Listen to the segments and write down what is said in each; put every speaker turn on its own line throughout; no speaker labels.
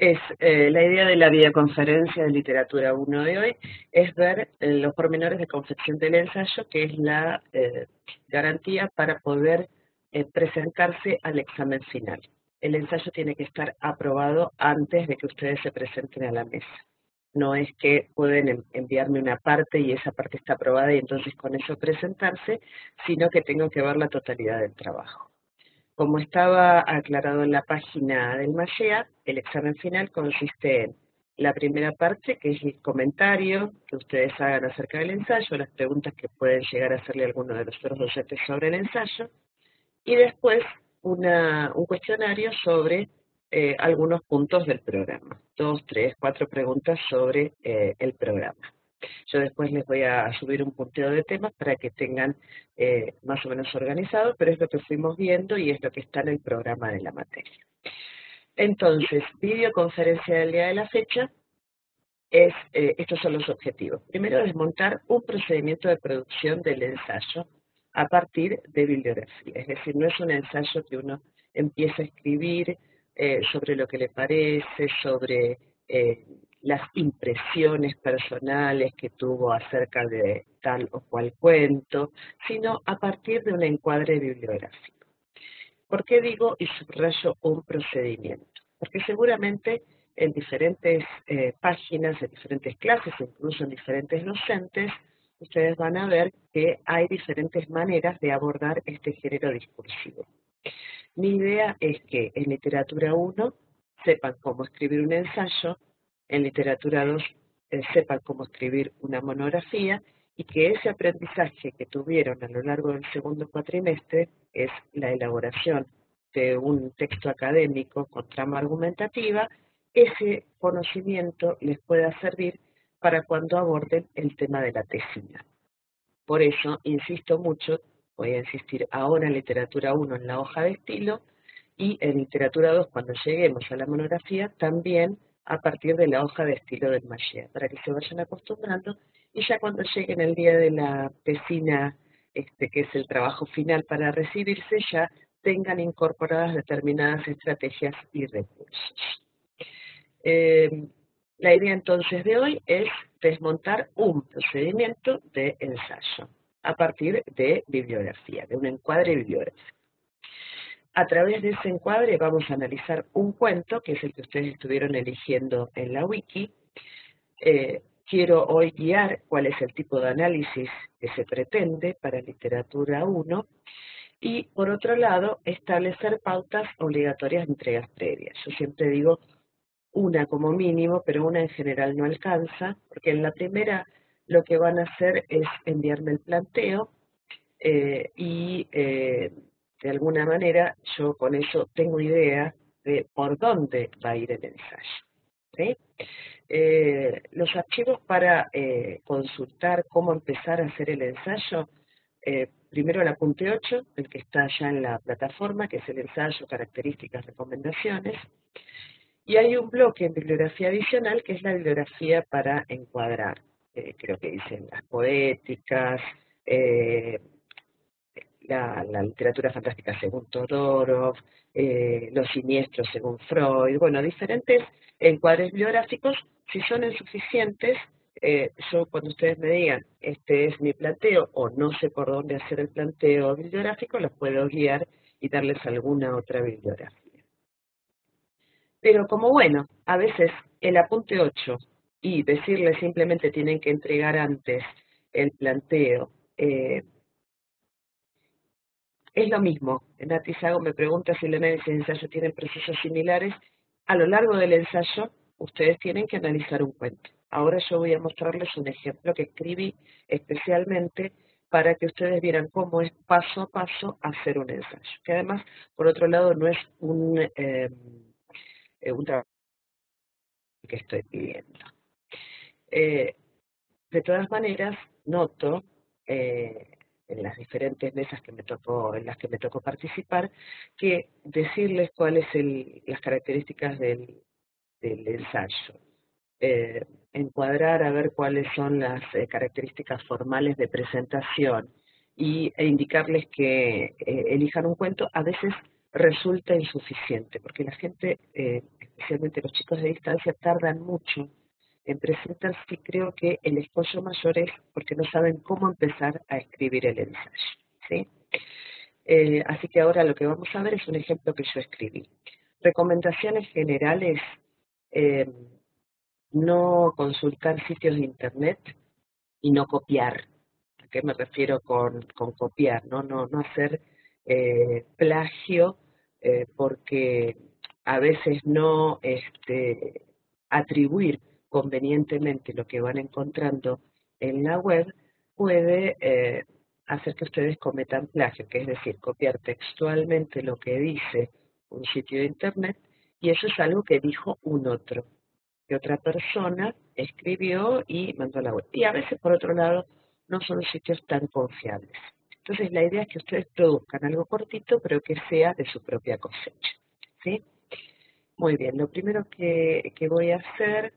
es eh, la idea de la videoconferencia de Literatura 1 de hoy, es ver eh, los pormenores de confección del ensayo, que es la eh, garantía para poder presentarse al examen final. El ensayo tiene que estar aprobado antes de que ustedes se presenten a la mesa. No es que pueden enviarme una parte y esa parte está aprobada y entonces con eso presentarse, sino que tengo que ver la totalidad del trabajo. Como estaba aclarado en la página del MASEA, el examen final consiste en la primera parte, que es el comentario que ustedes hagan acerca del ensayo, las preguntas que pueden llegar a hacerle alguno de los otros docentes sobre el ensayo, y después un cuestionario sobre eh, algunos puntos del programa. Dos, tres, cuatro preguntas sobre eh, el programa. Yo después les voy a subir un punteo de temas para que tengan eh, más o menos organizado, pero es lo que fuimos viendo y es lo que está en el programa de la materia. Entonces, videoconferencia del día de la fecha, es, eh, estos son los objetivos. Primero, desmontar un procedimiento de producción del ensayo a partir de bibliografía. Es decir, no es un ensayo que uno empieza a escribir eh, sobre lo que le parece, sobre las impresiones personales que tuvo acerca de tal o cual cuento, sino a partir de un encuadre bibliográfico. ¿Por qué digo y subrayo un procedimiento? Porque seguramente en diferentes eh, páginas, en diferentes clases, incluso en diferentes docentes, ustedes van a ver que hay diferentes maneras de abordar este género discursivo. Mi idea es que en literatura 1 sepan cómo escribir un ensayo, en literatura 2 eh, sepan cómo escribir una monografía y que ese aprendizaje que tuvieron a lo largo del segundo cuatrimestre es la elaboración de un texto académico con trama argumentativa, ese conocimiento les pueda servir para cuando aborden el tema de la tesina. Por eso, insisto mucho, voy a insistir ahora en literatura 1 en la hoja de estilo y en literatura 2 cuando lleguemos a la monografía también a partir de la hoja de estilo del Machia, para que se vayan acostumbrando y ya cuando lleguen el día de la tesina, este, que es el trabajo final para recibirse, ya tengan incorporadas determinadas estrategias y recursos. Em, la idea entonces de hoy es desmontar un procedimiento de ensayo a partir de bibliografía, de un encuadre bibliográfico. A través de ese encuadre vamos a analizar un cuento, que es el que ustedes estuvieron eligiendo en la wiki. Eh, quiero hoy guiar cuál es el tipo de análisis que se pretende para literatura 1 y, por otro lado, establecer pautas obligatorias de entregas previas. Yo siempre digo una como mínimo, pero una en general no alcanza, porque en la primera lo que van a hacer es enviarme el planteo eh, y eh, de alguna manera yo con eso tengo idea de por dónde va a ir el ensayo. Eh, los archivos para eh, consultar cómo empezar a hacer el ensayo, eh, primero el apunte 8, el que está ya en la plataforma, que es el ensayo, características, recomendaciones, y hay un bloque en bibliografía adicional que es la bibliografía para encuadrar, creo que dicen las poéticas, la, literatura fantástica según Todorov, eh, los siniestros según Freud, bueno, diferentes encuadres biográficos, si son insuficientes, eh, yo cuando ustedes me digan, este es mi planteo o no sé por dónde hacer el planteo bibliográfico, los puedo guiar y darles alguna otra bibliografía. Pero como bueno, a veces el apunte 8 y decirles simplemente tienen que entregar antes el planteo, eh, es lo mismo. Nati Sago me pregunta si el análisis de ensayo tiene procesos similares. A lo largo del ensayo, ustedes tienen que analizar un cuento. Ahora yo voy a mostrarles un ejemplo que escribí especialmente para que ustedes vieran cómo es paso a paso hacer un ensayo. Que además, por otro lado, no es un, eh, un trabajo que estoy pidiendo. Eh, de todas maneras, noto eh, en las diferentes mesas que me tocó, en las que me tocó participar, que decirles cuáles son las características del, ensayo. Eh, encuadrar a ver cuáles son las eh, características formales de presentación y, e indicarles que eh, elijan un cuento, a veces resulta insuficiente, porque la gente, especialmente los chicos de distancia, tardan mucho en presentarse y creo que el escollo mayor es porque no saben cómo empezar a escribir el ensayo. ¿sí? Eh, así que ahora lo que vamos a ver es un ejemplo que yo escribí. Recomendaciones generales, eh, no consultar sitios de internet y no copiar. ¿A qué me refiero con, con copiar? No, no, no hacer eh, plagio porque a veces no este, atribuir convenientemente lo que van encontrando en la web puede eh, hacer que ustedes cometan plagio, que es decir, copiar textualmente lo que dice un sitio de internet y eso es algo que dijo un otro, que otra persona escribió y mandó a la web. Y a veces, por otro lado, no son sitios tan confiables. Entonces, la idea es que ustedes produzcan algo cortito, pero que sea de su propia cosecha. ¿sí? Muy bien, lo primero que, que voy a hacer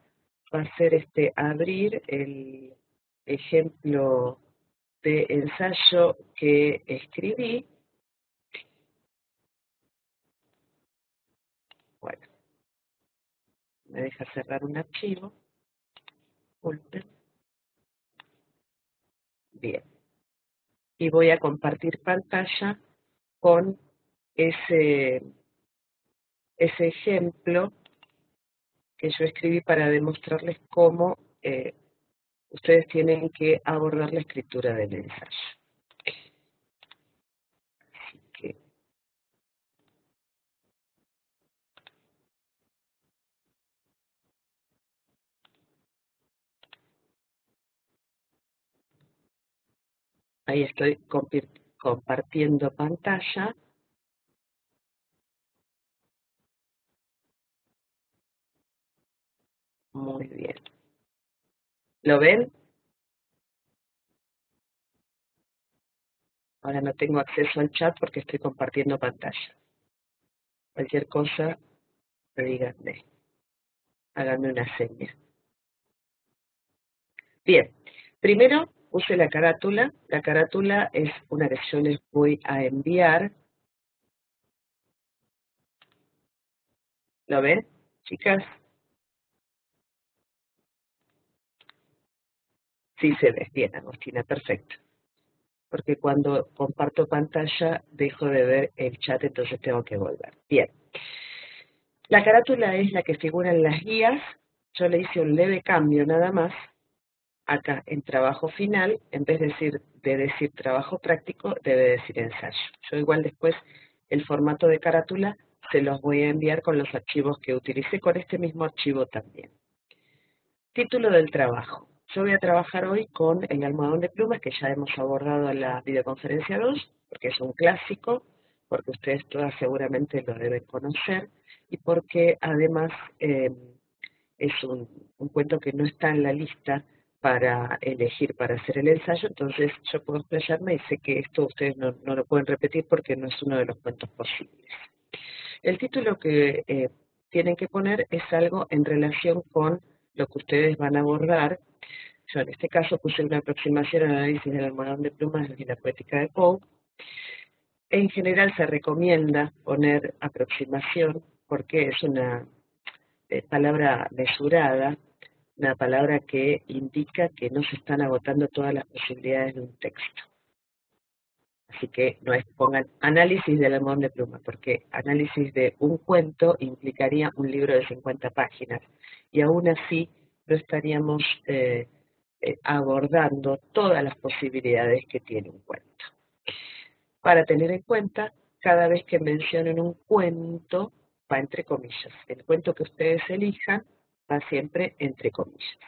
va a ser este, abrir el ejemplo de ensayo que escribí. Bueno, me deja cerrar un archivo. Bien y voy a compartir pantalla con ese, ese ejemplo que yo escribí para demostrarles cómo eh, ustedes tienen que abordar la escritura del ensayo. Ahí estoy compartiendo pantalla. Muy bien. ¿Lo ven? Ahora no tengo acceso al chat porque estoy compartiendo pantalla. Cualquier cosa, díganme. Háganme una seña. Bien, primero Use la carátula. La carátula es una que yo les voy a enviar. ¿Lo ven, chicas? Sí se ve. Bien, Agostina, perfecto. Porque cuando comparto pantalla dejo de ver el chat, entonces tengo que volver. Bien. La carátula es la que figura en las guías. Yo le hice un leve cambio nada más acá en trabajo final, en vez de decir, de decir trabajo práctico, debe decir ensayo. Yo igual después el formato de carátula se los voy a enviar con los archivos que utilicé con este mismo archivo también. Título del trabajo. Yo voy a trabajar hoy con el almohadón de plumas que ya hemos abordado en la videoconferencia 2, porque es un clásico, porque ustedes todas seguramente lo deben conocer y porque además eh, es un, cuento que no está en la lista para elegir para hacer el ensayo, entonces yo puedo explayarme y sé que esto ustedes no, lo pueden repetir porque no es uno de los cuentos posibles. El título que eh, tienen que poner es algo en relación con lo que ustedes van a abordar. Yo en este caso puse una aproximación al análisis del almohadón de plumas y la poética de Poe. En general se recomienda poner aproximación porque es una eh, palabra mesurada una palabra que indica que no se están agotando todas las posibilidades de un texto. Así que no es, pongan análisis del almohadón de pluma, porque análisis de un cuento implicaría un libro de 50 páginas y aún así no estaríamos eh, eh, abordando todas las posibilidades que tiene un cuento. Para tener en cuenta, cada vez que mencionen un cuento, va entre comillas. El cuento que ustedes elijan va siempre entre comillas.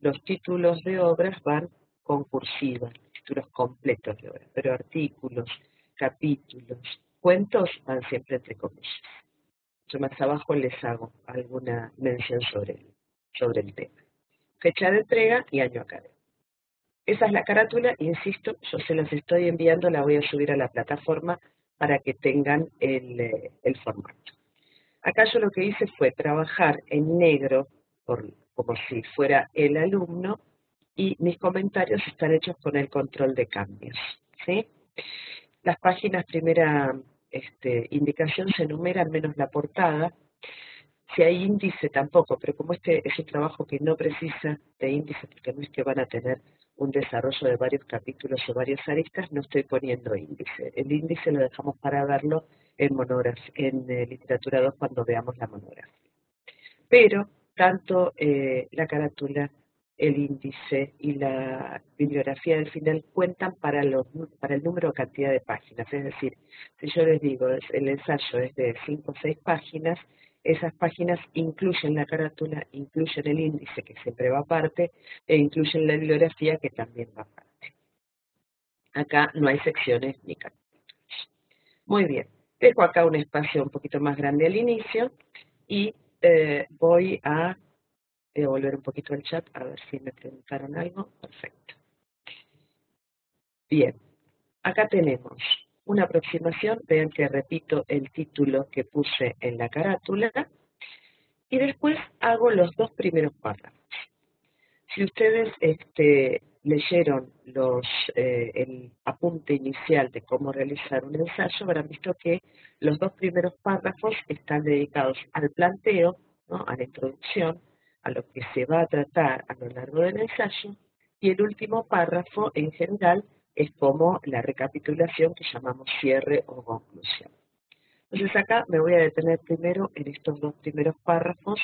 Los títulos de obras van con cursiva, títulos completos de obras, pero artículos, capítulos, cuentos van siempre entre comillas. Yo más abajo les hago alguna mención sobre el, sobre el tema. Fecha de entrega y año académico. Esa es la carátula, insisto, yo se las estoy enviando, la voy a subir a la plataforma para que tengan el, eh, el formato. Acá yo lo que hice fue trabajar en negro como si fuera el alumno y mis comentarios están hechos con el control de cambios. ¿sí? Las páginas, primera este, indicación, se enumeran menos la portada. si hay índice tampoco, pero como este es un trabajo que no precisa de índice, porque no es que van a tener un desarrollo de varios capítulos o varias aristas, no estoy poniendo índice. El índice lo dejamos para verlo en, en eh, literatura 2 cuando veamos la monografía. Pero tanto eh, la carátula, el índice y la bibliografía del final cuentan para, los, para el número o cantidad de páginas. Es decir, si yo les digo el ensayo es de 5 o 6 páginas, esas páginas incluyen la carátula, incluyen el índice que siempre va aparte e incluyen la bibliografía que también va aparte. Acá no hay secciones ni capítulos. Muy bien, dejo acá un espacio un poquito más grande al inicio y eh, voy a volver un poquito al chat a ver si me preguntaron algo. Perfecto. Bien, acá tenemos una aproximación, vean que repito el título que puse en la carátula, y después hago los dos primeros párrafos. Si ustedes este, leyeron los, eh, el apunte inicial de cómo realizar un ensayo, habrán visto que los dos primeros párrafos están dedicados al planteo, ¿no? a la introducción, a lo que se va a tratar a lo largo del ensayo, y el último párrafo en general es como la recapitulación que llamamos cierre o conclusión. Entonces acá me voy a detener primero en estos dos primeros párrafos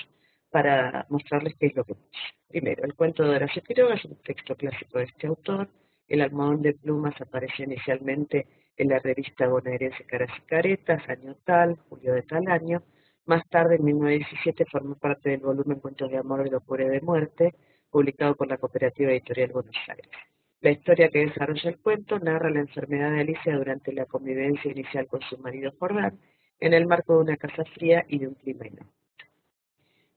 para mostrarles qué es lo que puse. Primero, el cuento de Horacio Quiroga es un texto clásico de este autor. El almohadón de plumas apareció inicialmente en la revista bonaerense Caras y Caretas, año tal, julio de tal año. Más tarde, en 1917, formó parte del volumen Cuentos de Amor, de Locura y de Muerte, publicado por la Cooperativa Editorial Buenos Aires. La historia que desarrolla el cuento narra la enfermedad de Alicia durante la convivencia inicial con su marido Jordán, en el marco de una casa fría y de un clima.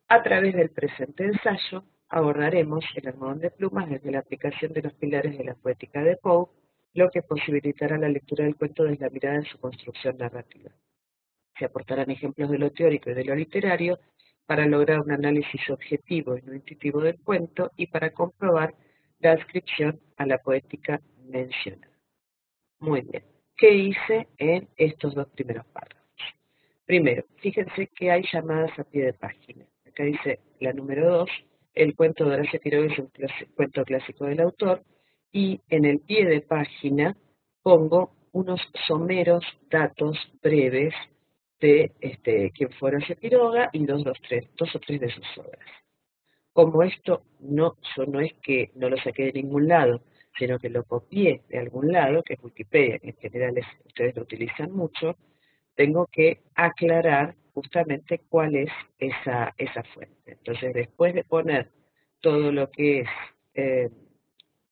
A través del presente ensayo abordaremos el almohadón de plumas desde la aplicación de los pilares de la poética de Poe, lo que posibilitará la lectura del cuento desde la mirada de su construcción narrativa. Se aportarán ejemplos de lo teórico y de lo literario para lograr un análisis objetivo y no intuitivo del cuento y para comprobar la adscripción a la poética mencionada. Muy bien. ¿Qué hice en estos dos primeros párrafos? Primero, fíjense que hay llamadas a pie de página. Acá dice la número 2, el cuento de Horacio Quiroga es un cuento clásico del autor, y en el pie de página pongo unos someros datos breves de este, quién fue Horacio Quiroga y dos, dos, tres, dos o tres de sus obras. Como esto no, yo no es que no lo saqué de ningún lado, sino que lo copié de algún lado, que es Wikipedia, en general ustedes lo utilizan mucho, tengo que aclarar justamente cuál es esa, esa fuente. Entonces, después de poner todo lo que es eh,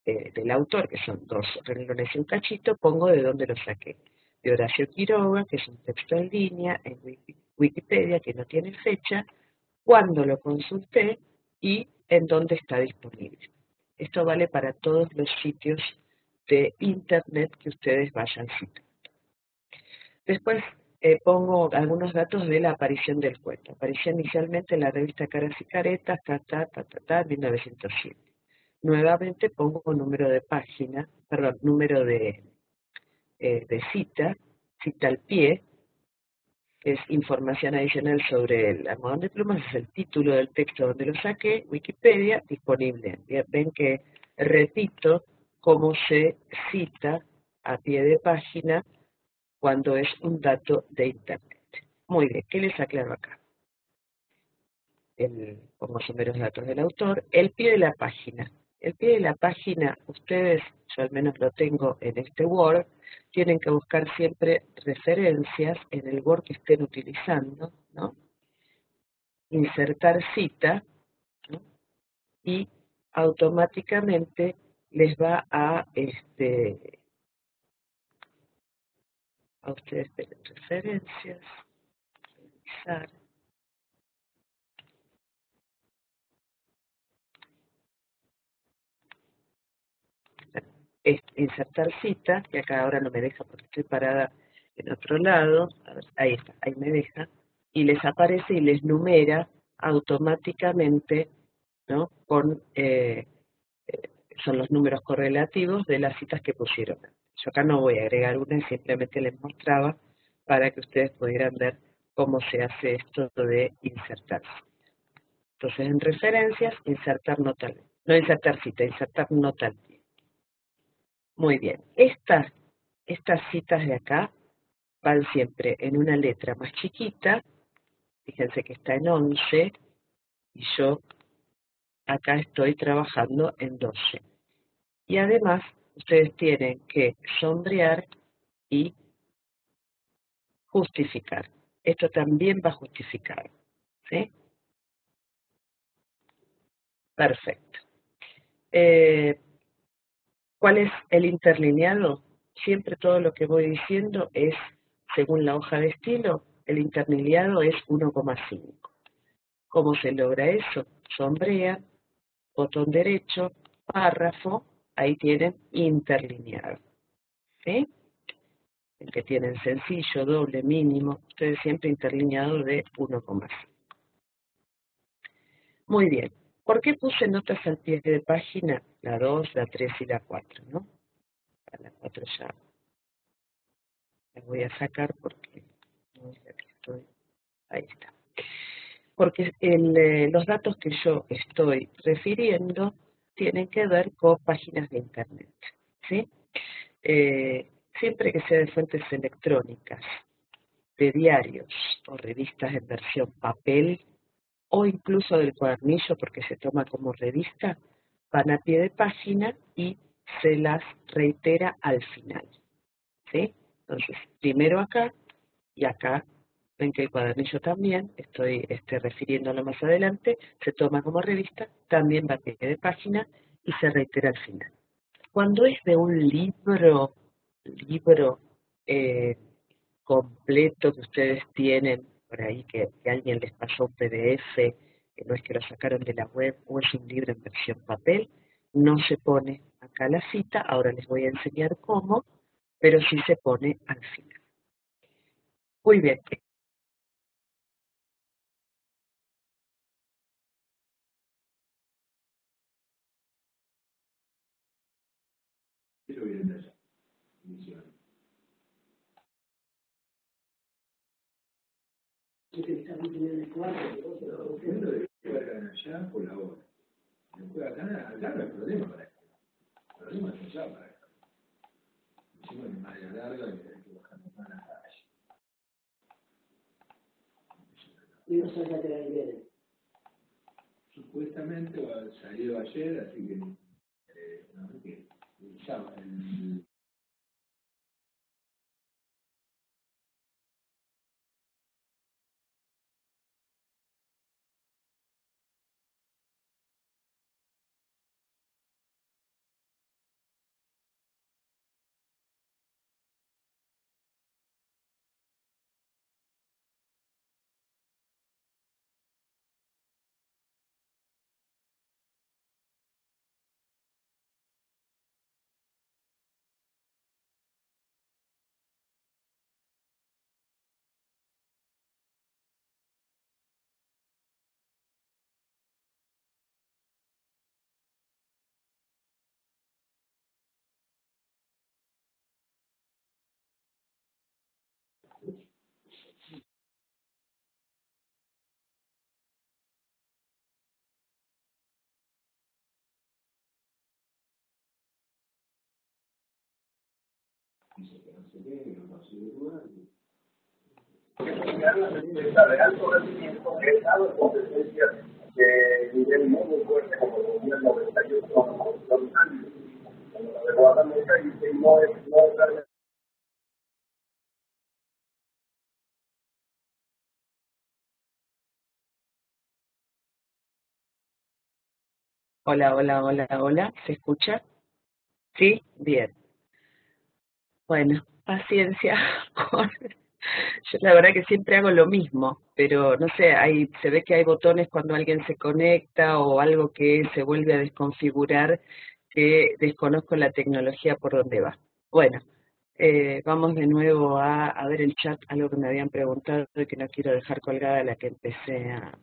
eh, del autor, que son dos renglones y un cachito, pongo de dónde lo saqué. De Horacio Quiroga, que es un texto en línea, en Wikipedia, que no tiene fecha, cuando lo consulté, y en dónde está disponible. Esto vale para todos los sitios de Internet que ustedes vayan citando. Después eh, pongo algunos datos de la aparición del cuento. Apareció inicialmente en la revista Caras y Caretas, ta, ta, ta, ta, ta, 1907. Nuevamente pongo número de página, perdón, número de, de cita, cita al pie, es información adicional sobre el almohadón de plumas, es el título del texto donde lo saqué, Wikipedia, disponible. Ven que repito cómo se cita a pie de página cuando es un dato de Internet. Muy bien, ¿qué les aclaro acá? El, pongo los datos del autor, el pie de la página. El pie de la página, ustedes, yo al menos lo tengo en este Word, tienen que buscar siempre referencias en el Word que estén utilizando, ¿no? Insertar cita, Y automáticamente les va a, este, a ustedes referencias, revisar, insertar cita, que acá ahora no me deja porque estoy parada en otro lado, ahí está, ahí me deja, y les aparece y les numera automáticamente, ¿no? Con, eh, eh, son los números correlativos de las citas que pusieron. Yo acá no voy a agregar una, simplemente les mostraba para que ustedes pudieran ver cómo se hace esto de insertarse. Entonces, en referencias, insertar nota, no insertar cita, insertar nota Muy bien, estas, estas citas de acá van siempre en una letra más chiquita, fíjense que está en 11, y yo acá estoy trabajando en 12. Y además, ustedes tienen que sombrear y justificar. Esto también va a justificar. ¿sí? Perfecto. Eh, ¿Cuál es el interlineado? Siempre todo lo que voy diciendo es, según la hoja de estilo, el interlineado es 1,5. ¿Cómo se logra eso? Sombrea, botón derecho, párrafo, ahí tienen interlineado. ¿Sí? El que tienen sencillo, doble, mínimo, ustedes siempre interlineado de 1,5. Muy bien. ¿Por qué puse notas al pie de página? La 2, la 3 y la 4, ¿no? la 4 ya la voy a sacar porque no es la que estoy. Ahí está. Porque eh, los datos que yo estoy refiriendo tienen que ver con páginas de Internet. ¿sí? Eh, siempre que sea de fuentes electrónicas, de diarios o revistas en versión papel, o incluso del cuadernillo porque se toma como revista, van a pie de página y se las reitera al final. ¿sí? Entonces, primero acá y acá, ven que el cuadernillo también, estoy este, refiriéndolo más adelante, se toma como revista, también va a pie de página y se reitera al final. Cuando es de un libro, libro eh, completo que ustedes tienen por ahí que, alguien les pasó un PDF, que no es que lo sacaron de la web o es un libro en versión papel, no se pone acá la cita, ahora les voy a enseñar cómo, pero sí se pone al final. Muy bien.
De juegan allá por la hora. Después acá, acá no hay problema para esto. El problema es allá para esto. Encima de malla larga y hay que bajar más la calle.
Y no sabes a qué hora viene.
Supuestamente salió ayer, así que eh, no. El, dice que no se ve, que no consigue lugar.
de alto rendimiento que es dado competencias de nivel muy fuerte como el 2098 con los años. Como la de Guadalajara y que no es, no es
Hola, hola, hola, hola, ¿se escucha? ¿Sí? Bien. Bueno, paciencia. Yo la verdad que siempre hago lo mismo, pero no sé, hay, se ve que hay botones cuando alguien se conecta o algo que se vuelve a desconfigurar que desconozco la tecnología por donde va. Bueno, eh, vamos de nuevo a, ver el chat, algo que me habían preguntado y que no quiero dejar colgada la que empecé a...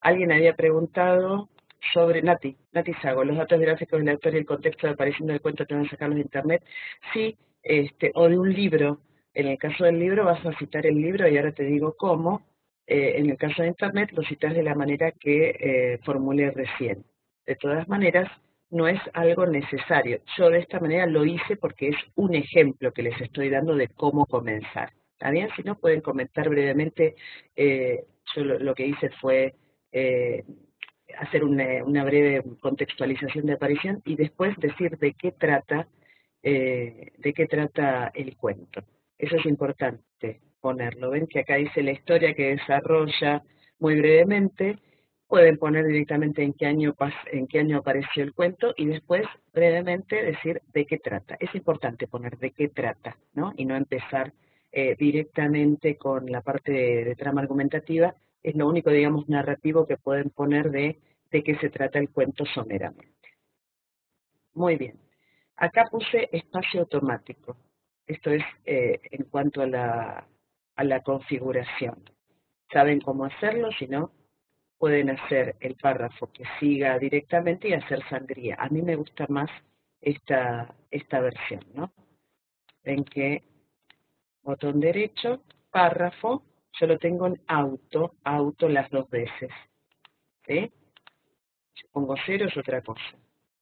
Alguien había preguntado sobre Nati, Nati Sago, los datos gráficos del autor y el contexto de aparición del cuento que van a sacarlos de internet. Sí, este, o de un libro En el caso del libro vas a citar el libro y ahora te digo cómo. Eh, en el caso de Internet lo citas de la manera que eh, formulé recién. De todas maneras, no es algo necesario. Yo de esta manera lo hice porque es un ejemplo que les estoy dando de cómo comenzar. ¿Está bien? Si no, pueden comentar brevemente. Eh, yo lo, que hice fue eh, hacer una, breve contextualización de aparición y después decir de qué trata, eh, de qué trata el cuento. Eso es importante ponerlo. Ven que acá dice la historia que desarrolla muy brevemente. Pueden poner directamente en qué año apareció el cuento y después brevemente decir de qué trata. Es importante poner de qué trata, ¿no? Y no empezar eh, directamente con la parte de, trama argumentativa, es lo único, digamos, narrativo que pueden poner de, de qué se trata el cuento someramente. Muy bien. Acá puse espacio automático. Esto es eh, en cuanto a la, a la configuración. Saben cómo hacerlo, si no, pueden hacer el párrafo que siga directamente y hacer sangría. A mí me gusta más esta, esta versión, ¿no? Ven que botón derecho, párrafo, yo lo tengo en auto, auto las dos veces. Si pongo cero es otra cosa.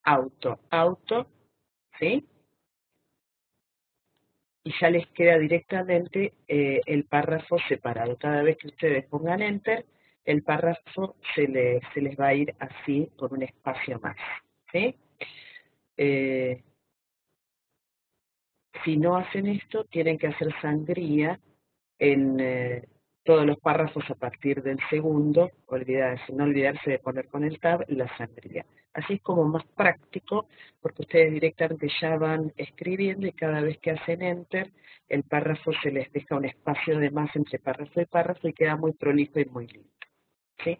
Auto, auto, ¿sí? Y ya les queda directamente eh, el párrafo separado. Cada vez que ustedes pongan enter, el párrafo se, le, se les va a ir así por un espacio más. ¿sí? Eh, si no hacen esto, tienen que hacer sangría en eh, todos los párrafos a partir del segundo, olvidarse, no olvidarse de poner con el tab la sangría. Así es como más práctico, porque ustedes directamente ya van escribiendo y cada vez que hacen enter, el párrafo se les deja un espacio de más entre párrafo y párrafo y queda muy prolijo y muy lindo. ¿sí?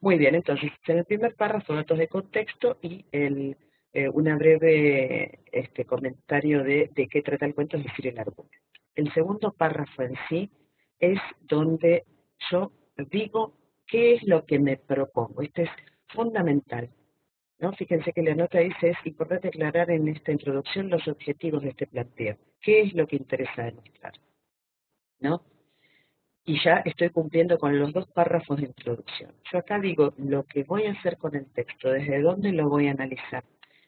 Muy bien, entonces en el primer párrafo datos de contexto y el eh, una breve este, comentario de, de qué trata el cuento, es decir, el argumento. El segundo párrafo en sí es donde yo digo qué es lo que me propongo. Este es fundamental. ¿no? Fíjense que la nota dice, es importante aclarar en esta introducción los objetivos de este planteo. ¿Qué es lo que interesa demostrar? ¿No? Y ya estoy cumpliendo con los dos párrafos de introducción. Yo acá digo lo que voy a hacer con el texto, desde dónde lo voy a analizar,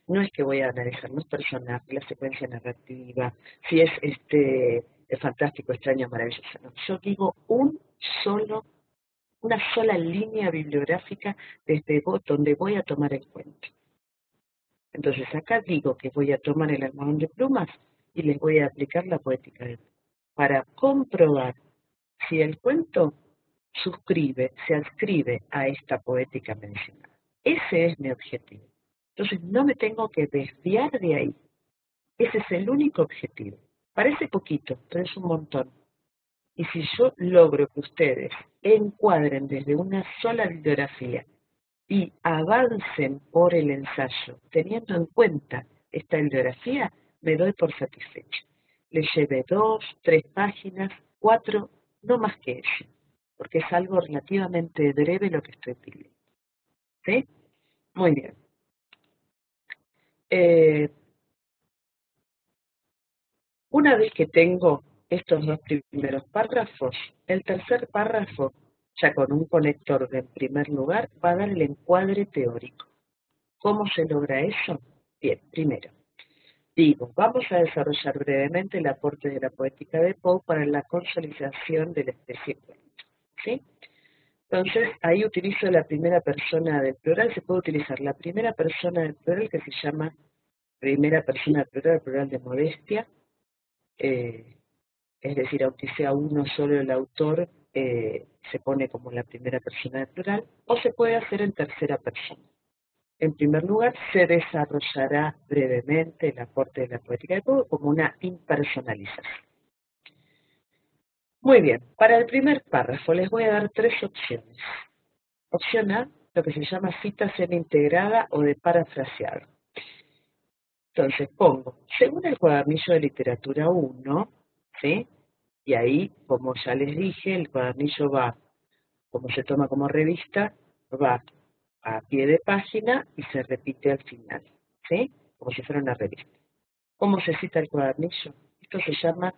no es que voy a analizar los personajes, la secuencia narrativa, si es este fantástico, extraño, maravilloso. No. Yo digo un solo, una sola línea bibliográfica desde donde voy a tomar el cuento. Entonces acá digo que voy a tomar el almohadón de plumas y les voy a aplicar la poética de para comprobar si el cuento suscribe, se adscribe a esta poética mencionada. Ese es mi objetivo. Entonces no me tengo que desviar de ahí. Ese es el único objetivo. Parece poquito, pero es un montón. Y si yo logro que ustedes encuadren desde una sola bibliografía y avancen por el ensayo, teniendo en cuenta esta bibliografía, me doy por satisfecho. Les llevé dos, tres páginas, cuatro, no más que eso, porque es algo relativamente breve lo que estoy pidiendo. ¿Sí? Muy bien. Eh, una vez que tengo estos dos primeros párrafos, el tercer párrafo, ya con un conector de primer lugar, va a dar el encuadre teórico. ¿Cómo se logra eso? Bien, primero, digo, vamos a desarrollar brevemente el aporte de la poética de Poe para la consolidación de la especie ¿sí? Entonces, ahí utilizo la primera persona del plural, se puede utilizar la primera persona del plural que se llama primera persona plural, plural de modestia, eh, es decir, aunque sea uno solo el autor, eh, se pone como la primera persona del plural, o se puede hacer en tercera persona. En primer lugar, se desarrollará brevemente el aporte de la poética de como una impersonalización. Muy bien, para el primer párrafo les voy a dar tres opciones. Opción A, lo que se llama cita semi-integrada o de parafraseado. Entonces pongo, según el cuadernillo de literatura 1, ¿sí? Y ahí, como ya les dije, el cuadernillo va, como se toma como revista, va a pie de página y se repite al final, ¿sí? Como si fuera una revista. ¿Cómo se cita el cuadernillo? Esto se llama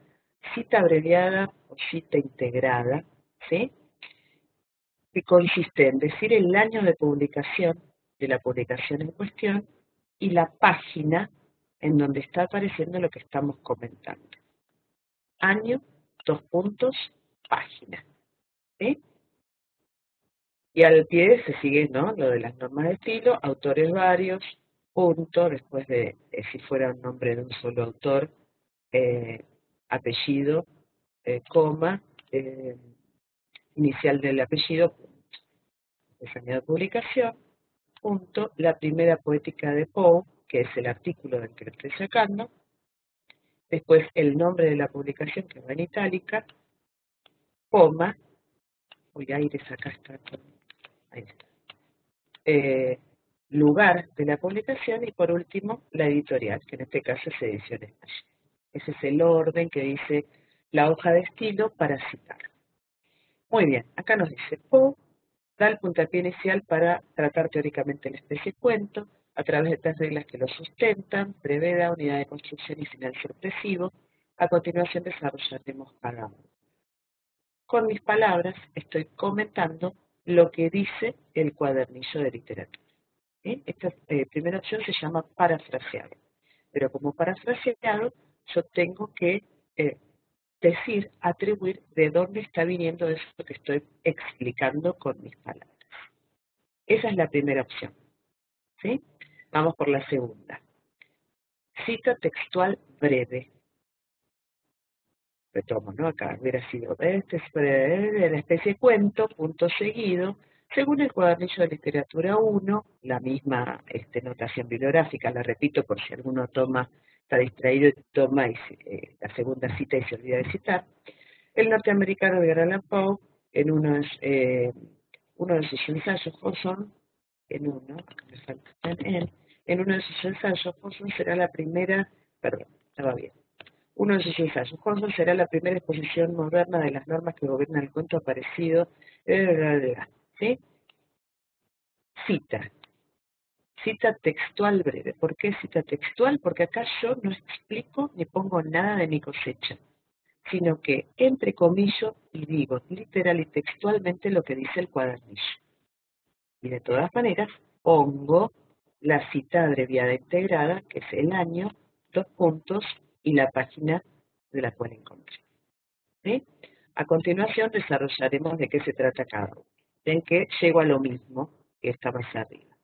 cita abreviada o cita integrada, ¿sí? que consiste en decir el año de publicación de la publicación en cuestión y la página en donde está apareciendo lo que estamos comentando. Año, dos puntos, página. ¿sí? Y al pie se sigue ¿no? lo de las normas de estilo, autores varios, punto, después de eh, si fuera un nombre de un solo autor, eh, apellido, eh, coma, inicial del apellido, punto. de publicación, punto, la primera poética de Poe, que es el artículo del que lo estoy sacando, después el nombre de la publicación, que va en itálica, coma, voy a ir acá está. Eh, lugar de la publicación y por último la editorial, que en este caso es Ediciones Ese es el orden que dice la hoja de estilo para citar. Muy bien, acá nos dice Poe da el puntapié inicial para tratar teóricamente el especie cuento a través de tres reglas que lo sustentan, breveda, unidad de construcción y final sorpresivo. A continuación desarrollaremos cada uno. Con mis palabras estoy comentando lo que dice el cuadernillo de literatura. Esta eh, primera opción se llama parafraseado, pero como parafraseado yo tengo que eh, decir, atribuir de dónde está viniendo eso que estoy explicando con mis palabras. Esa es la primera opción. ¿sí? Vamos por la segunda. Cita textual breve retomo, ¿no? Acá hubiera sido, este es de la especie cuento, punto seguido, según el cuadernillo de literatura 1, la misma este, notación bibliográfica, la repito por si alguno toma, está distraído y toma eh, la segunda cita y se olvida de citar, el norteamericano de Allan Poe, en unos, eh, uno de sus ensayos, Hawthorne, en uno, me falta en, en uno de sus ensayos, Hawthorne será la primera, perdón, estaba bien, uno de sus ensayos. Johnson será la primera exposición moderna de las normas que gobiernan el cuento aparecido. ¿sí? Cita. Cita textual breve. ¿Por qué cita textual? Porque acá yo no explico ni pongo nada de mi cosecha, sino que entre comillas y digo literal y textualmente lo que dice el cuadernillo. Y de todas maneras pongo la cita abreviada integrada, que es el año, dos puntos, y la página de la cual encontré. A continuación desarrollaremos de qué se trata cada uno. Ven que llego a lo mismo que está más arriba.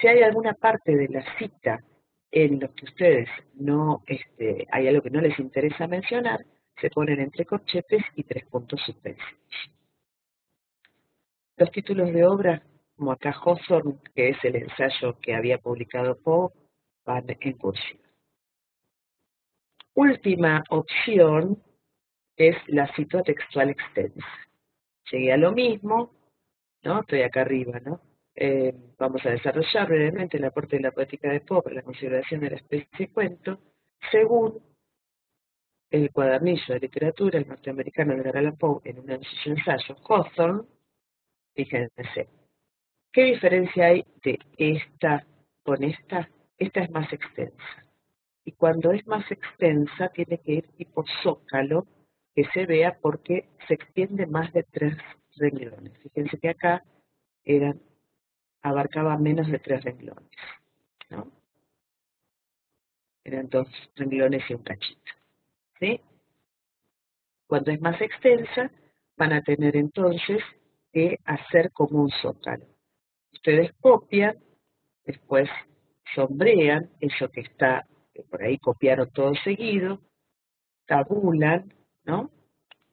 Si hay alguna parte de la cita en lo que ustedes no, este, hay algo que no les interesa mencionar, se ponen entre corchetes y tres puntos suspensivos. Los títulos de obra, como acá Hawthorne, que es el ensayo que había publicado Poe, van en cursiva última opción es la cita textual extensa. Llegué a lo mismo, ¿no? Estoy acá arriba, ¿no? Eh, vamos a desarrollar brevemente el aporte de la poética de Pope la consideración de la especie de cuento, según el cuadernillo de literatura, el norteamericano de Allan Poe, en un ensayo, Hawthorne, fíjense, ¿qué diferencia hay de esta con esta? Esta es más extensa y cuando es más extensa tiene que ir tipo zócalo, que se vea porque se extiende más de tres renglones. Fíjense que acá eran, abarcaba menos de tres renglones, ¿no? Eran dos renglones y un cachito, ¿sí? Cuando es más extensa, van a tener entonces que hacer como un zócalo. Ustedes copian, después sombrean eso que está por ahí copiaron todo seguido, tabulan, ¿no?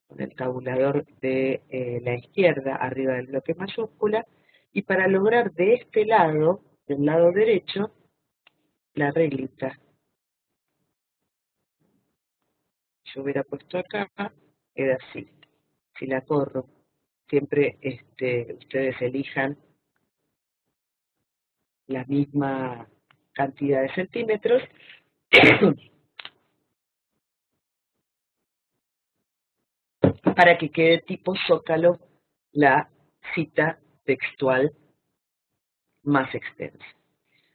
Con el tabulador de eh, la izquierda arriba del bloque mayúscula, y para lograr de este lado, del lado derecho, la reglita. Yo hubiera puesto acá, queda así. Si la corro, siempre este, ustedes elijan la misma cantidad de centímetros para que quede tipo zócalo la cita textual más extensa.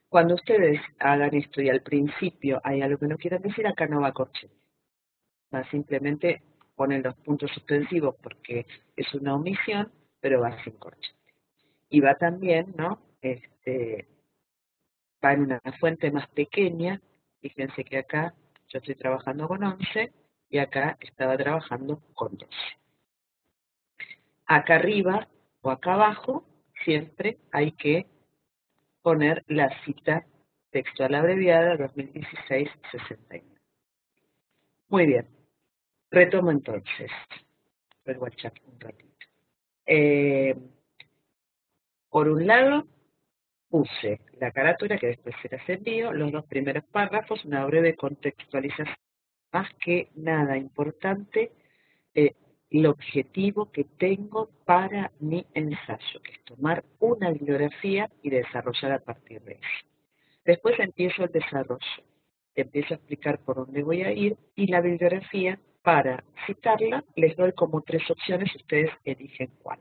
Cuando ustedes hagan esto y al principio hay algo que no quieran decir, acá no va corchete. va simplemente ponen los puntos suspensivos porque es una omisión, pero va sin corchete. Y va también, ¿no? Este, va en una fuente más pequeña, fíjense que acá yo estoy trabajando con 11 y acá estaba trabajando con 12. Acá arriba o acá abajo siempre hay que poner la cita textual abreviada 2016-69. Muy bien, retomo entonces. Al chat un ratito. Eh, por un lado, puse la carátula que después se las los dos primeros párrafos, una breve contextualización, más que nada importante, eh, el objetivo que tengo para mi ensayo, que es tomar una bibliografía y desarrollar a partir de eso. Después empiezo el desarrollo, empiezo a explicar por dónde voy a ir y la bibliografía, para citarla, les doy como tres opciones, ustedes eligen cuál.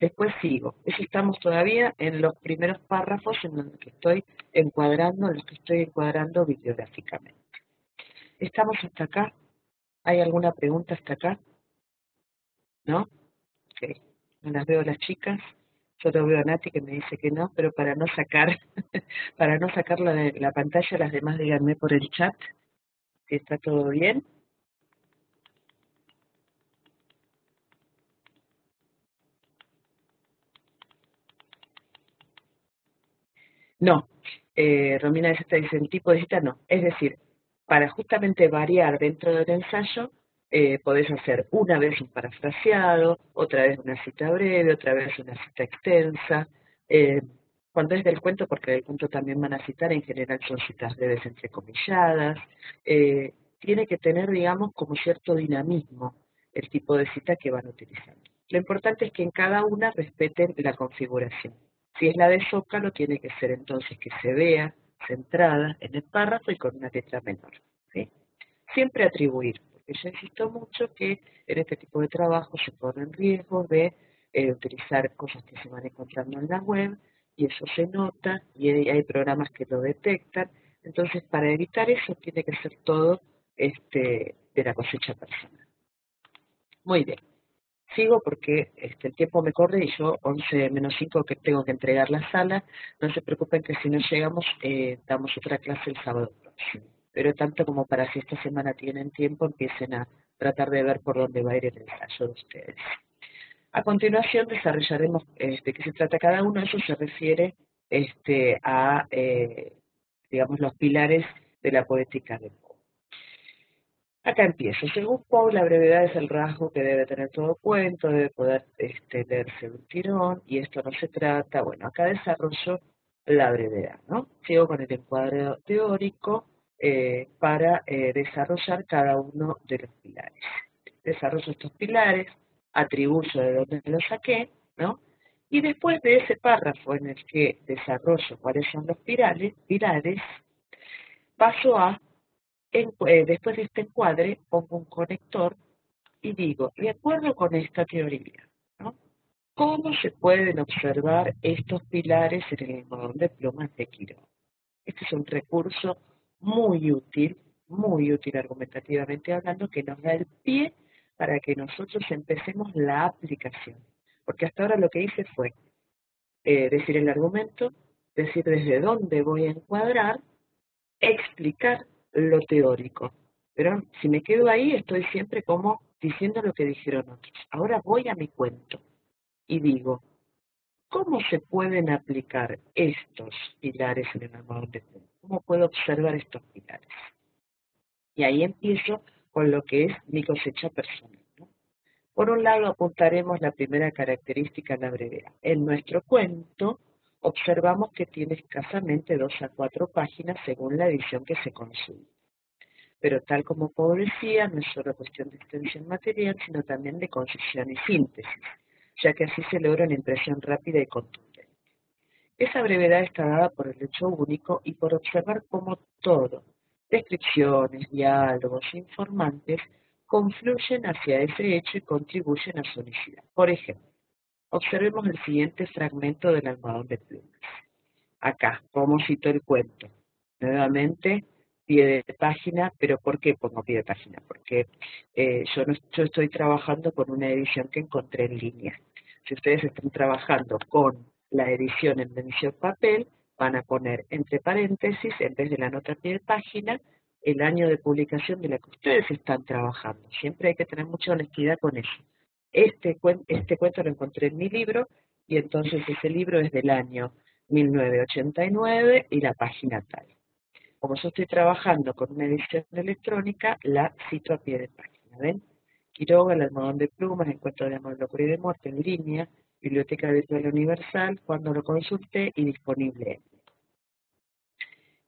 Después sigo. Estamos todavía en los primeros párrafos en los que estoy encuadrando, en los que estoy encuadrando bibliográficamente. ¿Estamos hasta acá? ¿Hay alguna pregunta hasta acá? ¿No? Ok. No las veo las chicas. Solo veo a Nati que me dice que no, pero para no sacar, para no sacar la, la pantalla, las demás díganme por el chat que está todo bien. No, eh, Romina dice, el tipo de cita no. Es decir, para justamente variar dentro del ensayo, eh, podés hacer una vez un parafraseado, otra vez una cita breve, otra vez una cita extensa. Eh, cuando es del cuento, porque del cuento también van a citar, en general son citas breves entrecomilladas. Eh, tiene que tener, digamos, como cierto dinamismo el tipo de cita que van utilizando. Lo importante es que en cada una respeten la configuración. Si es la de Zócalo, tiene que ser entonces que se vea centrada en el párrafo y con una letra menor. Siempre atribuir, porque yo insisto mucho que en este tipo de trabajo se pone en riesgo de eh, utilizar cosas que se van encontrando en la web y eso se nota y hay, programas que lo detectan. Entonces, para evitar eso, tiene que ser todo este, de la cosecha personal. Muy bien. Sigo porque este, el tiempo me corre y yo 11 menos 5 que tengo que entregar la sala. No se preocupen que si no llegamos, eh, damos otra clase el sábado próximo. Pero tanto como para si esta semana tienen tiempo, empiecen a tratar de ver por dónde va a ir el ensayo de ustedes. A continuación desarrollaremos de qué se trata cada uno. Eso se refiere este, a, eh, digamos, los pilares de la poética de Acá empiezo. Según Poe, la brevedad es el rasgo que debe tener todo cuento, debe poder este, leerse de un tirón, y esto no se trata, bueno, acá desarrollo la brevedad, ¿no? Sigo con el encuadre teórico eh, para eh, desarrollar cada uno de los pilares. Desarrollo estos pilares, atribuyo de dónde lo saqué, ¿no? Y después de ese párrafo en el que desarrollo cuáles son los pilares, pilares paso a eh, después de este encuadre pongo un conector y digo, de acuerdo con esta teoría. ¿cómo se pueden observar estos pilares en el algodón de plumas de Quirón? Este es un recurso muy útil, muy útil argumentativamente hablando, que nos da el pie para que nosotros empecemos la aplicación. Porque hasta ahora lo que hice fue eh, decir el argumento, decir desde dónde voy a encuadrar, explicar lo teórico. Pero si me quedo ahí, estoy siempre como diciendo lo que dijeron otros. Ahora voy a mi cuento y digo, ¿cómo se pueden aplicar estos pilares en el armador de ¿Cómo puedo observar estos pilares? Y ahí empiezo con lo que es mi cosecha personal. Por un lado, apuntaremos la primera característica en la brevedad. En nuestro cuento, observamos que tiene escasamente dos a cuatro páginas según la edición que se consulte. Pero tal como Paul decía, no es solo cuestión de extensión material, sino también de concisión y síntesis, ya que así se logra una impresión rápida y contundente. Esa brevedad está dada por el hecho único y por observar cómo todo, descripciones, diálogos, informantes, confluyen hacia ese hecho y contribuyen a su unicidad. Por ejemplo, Observemos el siguiente fragmento del almohadón de plumas. Acá, como cito el cuento. Nuevamente, pie de página, pero ¿por qué pongo pie de página? Porque eh, yo, no, yo estoy trabajando con una edición que encontré en línea. Si ustedes están trabajando con la edición en edición papel, van a poner entre paréntesis, en vez de la nota pie de página, el año de publicación de la que ustedes están trabajando. Siempre hay que tener mucha honestidad con eso. Este, este cuento lo encontré en mi libro y entonces ese libro es del año 1989 y la página tal. Como yo estoy trabajando con una edición electrónica, la cito a pie de página. ¿Ven? Quiroga, el almohadón de plumas, encuentro de amor, locura y de muerte en línea, Biblioteca Virtual Universal, cuando lo consulté y disponible.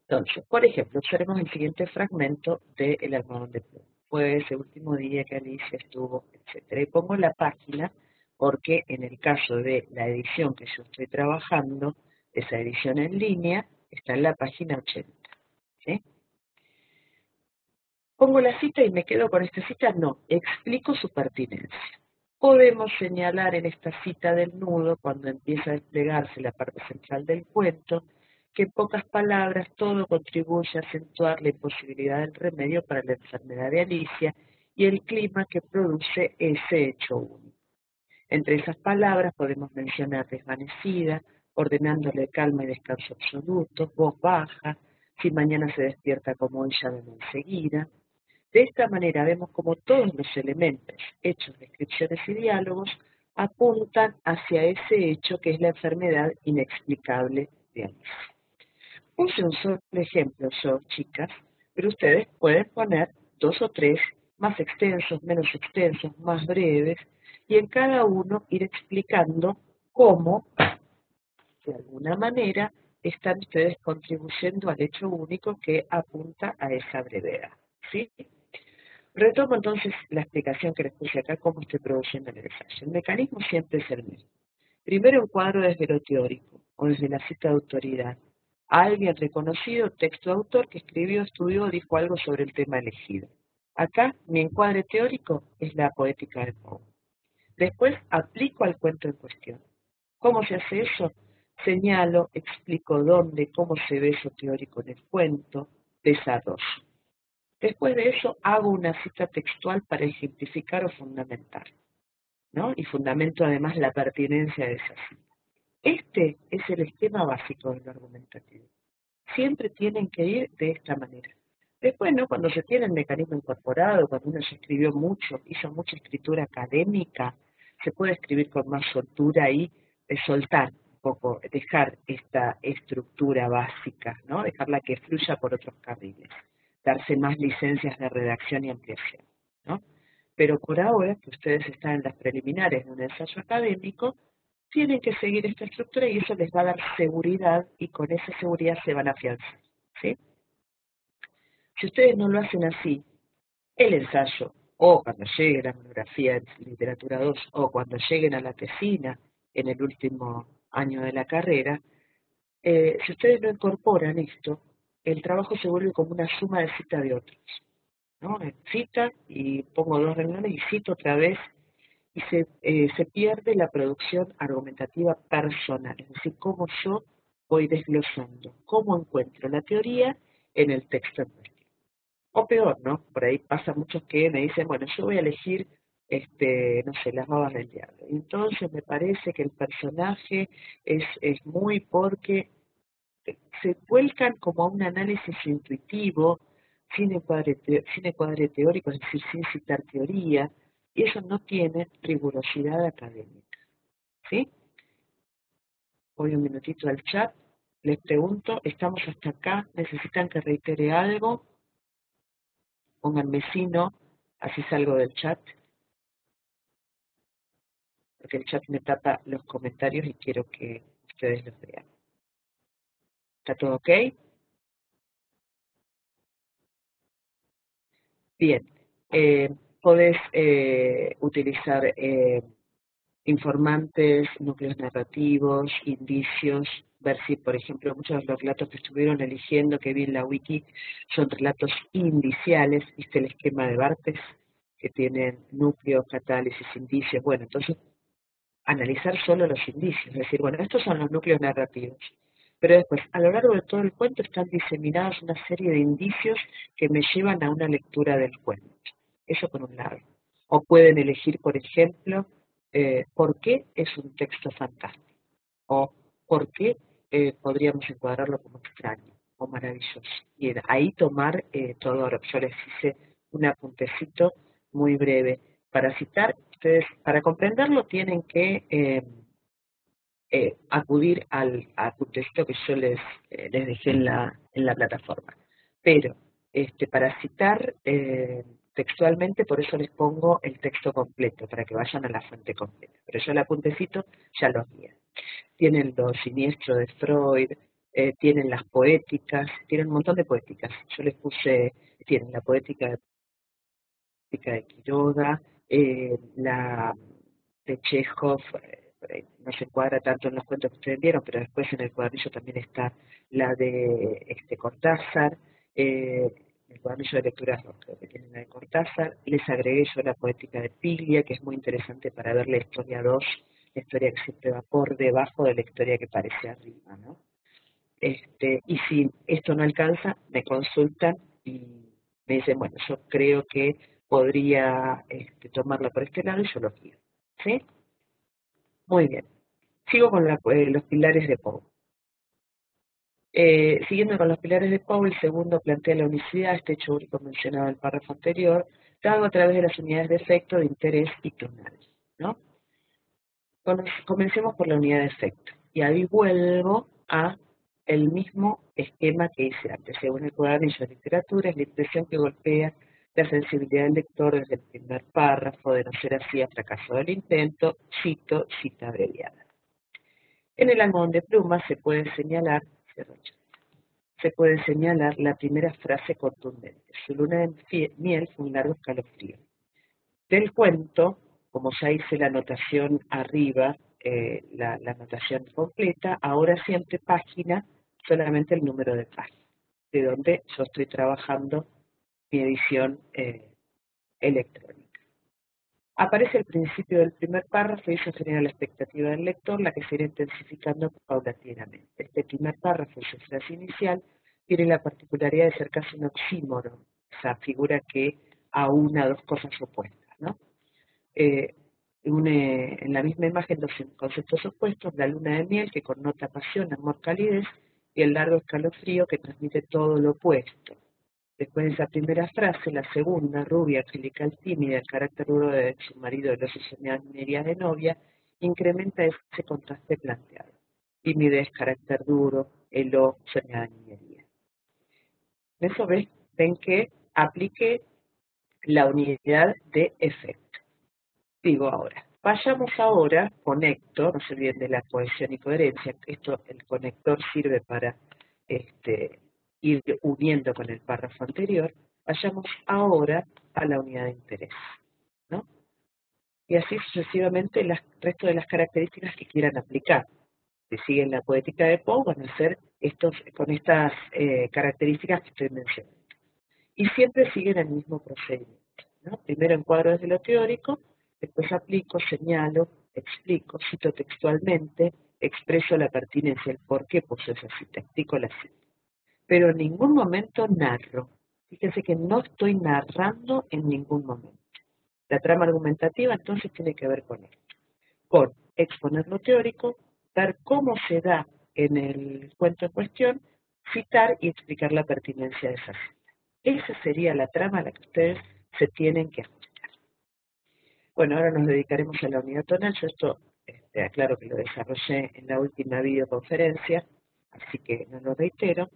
Entonces, por ejemplo, observemos el siguiente fragmento del El almohadón de plumas. Fue ese último día que Alicia estuvo, etc. Y pongo la página porque en el caso de la edición que yo estoy trabajando, esa edición en línea, está en la página 80. ¿sí? ¿Pongo la cita y me quedo con esta cita? No, explico su pertinencia. Podemos señalar en esta cita del nudo, cuando empieza a desplegarse la parte central del cuento, que en pocas palabras todo contribuye a acentuar la imposibilidad del remedio para la enfermedad de Alicia y el clima que produce ese hecho único. Entre esas palabras podemos mencionar desvanecida, ordenándole calma y descanso absoluto, voz baja, si mañana se despierta como ella ven enseguida. De esta manera vemos como todos los elementos, hechos, descripciones y diálogos apuntan hacia ese hecho que es la enfermedad inexplicable de Alicia. Puse un solo ejemplo yo, chicas, pero ustedes pueden poner dos o tres más extensos, menos extensos, más breves, y en cada uno ir explicando cómo, de alguna manera, están ustedes contribuyendo al hecho único que apunta a esa brevedad. ¿sí? Retomo entonces la explicación que les puse acá, cómo estoy produciendo el ensayo. El mecanismo siempre es el mismo. Primero un cuadro desde lo teórico, o desde la cita de autoridad. Alguien reconocido, texto de autor, que escribió, estudió o dijo algo sobre el tema elegido. Acá, mi encuadre teórico es la poética del Poe. Después aplico al cuento en cuestión. ¿Cómo se hace eso? Señalo, explico dónde, cómo se ve eso teórico en el cuento, desarrollo. Después de eso hago una cita textual para ejemplificar o fundamentar, ¿no? Y fundamento además la pertinencia de esa cita. Este es el esquema básico del argumentativo. Siempre tienen que ir de esta manera. Después, ¿no? Cuando se tiene el mecanismo incorporado, cuando uno se escribió mucho, hizo mucha escritura académica, se puede escribir con más soltura y soltar poco, dejar esta estructura básica, ¿no? Dejarla que fluya por otros carriles, darse más licencias de redacción y ampliación, ¿no? Pero por ahora, que ustedes están en las preliminares de un ensayo académico, tienen que seguir esta estructura y eso les va a dar seguridad y con esa seguridad se van a afianzar, ¿sí? Si ustedes no lo hacen así, el ensayo, o cuando lleguen a monografía en literatura 2, o cuando lleguen a la tesina en el último año de la carrera, eh, si ustedes no incorporan esto, el trabajo se vuelve como una suma de cita de otros. ¿no? Cita y pongo dos renglones y cito otra vez eh, se pierde la producción argumentativa personal, es decir, cómo yo voy desglosando, cómo encuentro la teoría en el texto en cuestión. O peor, ¿no? Por ahí pasa muchos que me dicen, bueno, yo voy a elegir este, no sé, las babas del diablo. Entonces me parece que el personaje es, es muy porque se vuelcan como a un análisis intuitivo, sin encuadre, sin encuadre teórico, es decir, sin citar teoría, y eso no tiene rigurosidad académica. ¿Sí? Voy un minutito al chat, les pregunto, estamos hasta acá, necesitan que reitere algo, pónganme si no, así salgo del chat porque el chat me tapa los comentarios y quiero que ustedes los vean. ¿Está todo ok? Bien, eh, podés eh, utilizar eh, informantes, núcleos narrativos, indicios, ver si, por ejemplo, muchos de los relatos que estuvieron eligiendo, que vi en la wiki, son relatos indiciales, viste el esquema de Bartes, que tienen núcleos, catálisis, indicios, bueno, entonces analizar solo los indicios, es decir, bueno, estos son los núcleos narrativos. Pero después, a lo largo de todo el cuento están diseminados una serie de indicios que me llevan a una lectura del cuento. Eso por un lado. O pueden elegir, por ejemplo, eh, por qué es un texto fantástico. O por qué eh, podríamos encuadrarlo como extraño o maravilloso. Y ahí tomar eh, todo. Yo les hice un apuntecito muy breve. Para citar, ustedes, para comprenderlo, tienen que eh, eh, acudir al apuntecito que yo les, les dejé en la, en la plataforma. Pero este, para citar textualmente, por eso les pongo el texto completo, para que vayan a la fuente completa. Pero yo el apuntecito ya los guía. Tienen lo siniestro de Freud, eh, tienen las poéticas, tienen un montón de poéticas. Yo les puse, tienen la poética de, de Quiroga, eh, la de Chekhov, eh, no se cuadra tanto en los cuentos que ustedes vieron, pero después en el cuadernillo también está la de este Cortázar, el cuadernillo de lecturas que tienen la de Cortázar, les agregué yo la poética de Piglia, que es muy interesante para ver la historia 2, la historia que siempre va por debajo de la historia que parece arriba, ¿no? Este, y si esto no alcanza, me consultan y me dicen, bueno, yo creo que podría este, tomarla por este lado y yo lo quiero. ¿Sí? Muy bien. Sigo con eh, los pilares de Poe. Eh, siguiendo con los pilares de Poe, el segundo plantea la unicidad, este hecho único mencionado en el párrafo anterior, dado a través de las unidades de efecto, de interés y tonal. ¿no? Comencemos por la unidad de efecto. Y ahí vuelvo a el mismo esquema que hice antes. Según el cuadernillo de literatura, es la impresión que golpea la sensibilidad del lector desde el primer párrafo, de no ser así, a fracaso del intento, cito, cita abreviada. En el almohadón de plumas se puede señalar, se puede señalar la primera frase contundente. Su luna de miel fue un largo escalofrío. Del cuento, como ya hice la anotación arriba, eh, la, anotación completa, ahora siempre página solamente el número de página, de donde yo estoy trabajando mi edición eh, electrónica. Aparece el principio del primer párrafo y eso genera la expectativa del lector, la que se irá intensificando paulatinamente. Este primer párrafo, su frase inicial, tiene la particularidad de ser casi un oxímoron, esa figura que aúna dos cosas opuestas. ¿no? Eh, une en la misma imagen dos conceptos opuestos, la luna de miel que connota pasión, amor, calidez, y el largo escalofrío que transmite todo lo opuesto. Después de esa primera frase, la segunda, rubia, angelical, tímida, el carácter duro de su marido de los minería de novia, incrementa ese contraste planteado. Timidez, carácter duro, elo, niñería. Eso ven, ven que aplique la unidad de efecto. Digo ahora, Vayamos ahora, conecto, no se olviden de la cohesión y coherencia, esto, el conector sirve para este, ir uniendo con el párrafo anterior, vayamos ahora a la unidad de interés. ¿no? Y así sucesivamente el resto de las características que quieran aplicar. Si siguen la poética de Poe, van a ser estos, con estas eh, características que estoy mencionando. Y siempre siguen el mismo procedimiento. Primero encuadro desde lo teórico, Después aplico, señalo, explico, cito textualmente, expreso la pertinencia, el por qué puse esa cita, explico la cita. Pero en ningún momento narro. Fíjense que no estoy narrando en ningún momento. La trama argumentativa entonces tiene que ver con esto, con exponer lo teórico, ver cómo se da en el cuento en cuestión, citar y explicar la pertinencia de esa cita. Esa sería la trama a la que ustedes se tienen que ajustar. Bueno, ahora nos dedicaremos a la unidad tonal. Yo esto, este, aclaro que lo desarrollé en la última videoconferencia, así que no lo reitero.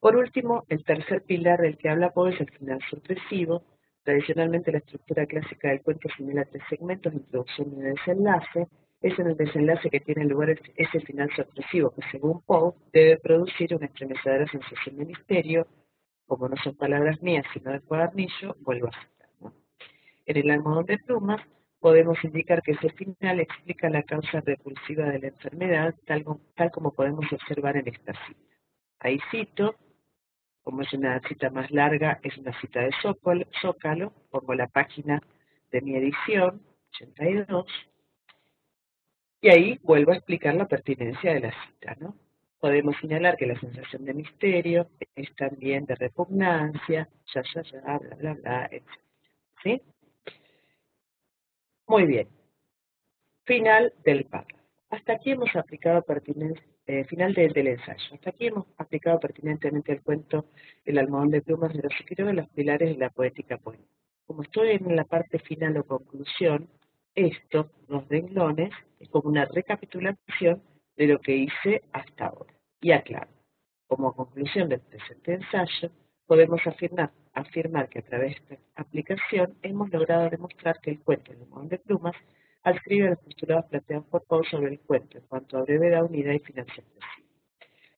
Por último, el tercer pilar del que habla Poe es el final sorpresivo. Tradicionalmente la estructura clásica del cuento asimila tres segmentos, introducción y desenlace. Es en el desenlace que tiene lugar ese final sorpresivo que según Poe debe producir una estremecedora sensación de misterio, como no son palabras mías sino de cuadernillo, vuelvo a en el almohadón de plumas podemos indicar que ese final explica la causa repulsiva de la enfermedad, tal, como podemos observar en esta cita. Ahí cito, como es una cita más larga, es una cita de Zócalo, pongo la página de mi edición, 82, Y ahí vuelvo a explicar la pertinencia de la cita, ¿no? Podemos señalar que la sensación de misterio es también de repugnancia, ya, ya, ya, bla, bla, bla, etc. ¿Sí? Muy bien. Final del párrafo. Hasta aquí hemos aplicado pertinencia, eh, final del ensayo. Hasta aquí hemos aplicado pertinentemente el cuento El almohadón de plumas de los Quiroga, los pilares de la poética poética. Como estoy en la parte final o conclusión, estos dos renglones es como una recapitulación de lo que hice hasta ahora. Y aclaro, como conclusión del presente ensayo, podemos afirmar, afirmar que a través de esta aplicación hemos logrado demostrar que el cuento El almohadón de plumas adscribe a los postulados planteados por Paul sobre el cuento en cuanto a brevedad, unidad y final